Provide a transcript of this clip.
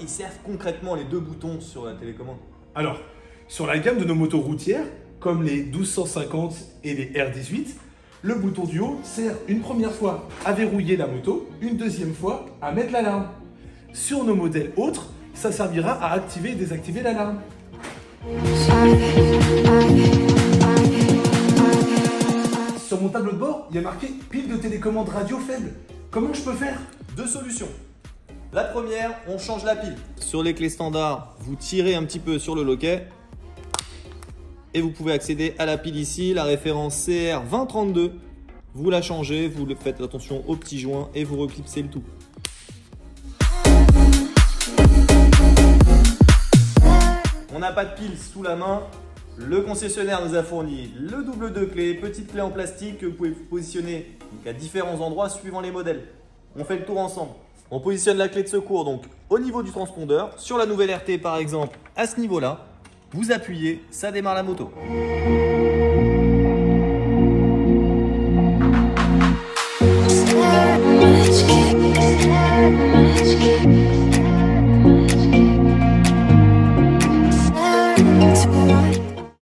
ils servent concrètement les deux boutons sur la télécommande? Alors, sur la gamme de nos motos routières, comme les 1250 et les R18, le bouton du haut sert une première fois à verrouiller la moto, une deuxième fois à mettre l'alarme. Sur nos modèles autres, ça servira à activer et désactiver l'alarme. Sur mon tableau de bord, il y a marqué pile de télécommande radio faible. Comment je peux faire? Deux solutions. La première, on change la pile. Sur les clés standards, vous tirez un petit peu sur le loquet et vous pouvez accéder à la pile ici, la référence CR2032. Vous la changez, vous faites attention aux petits joints et vous reclipsez le tout. On n'a pas de pile sous la main. Le concessionnaire nous a fourni le double de clés, petite clé en plastique que vous pouvez positionner à différents endroits suivant les modèles. On fait le tour ensemble. On positionne la clé de secours donc au niveau du transpondeur. Sur la nouvelle RT par exemple, à ce niveau-là, vous appuyez, ça démarre la moto.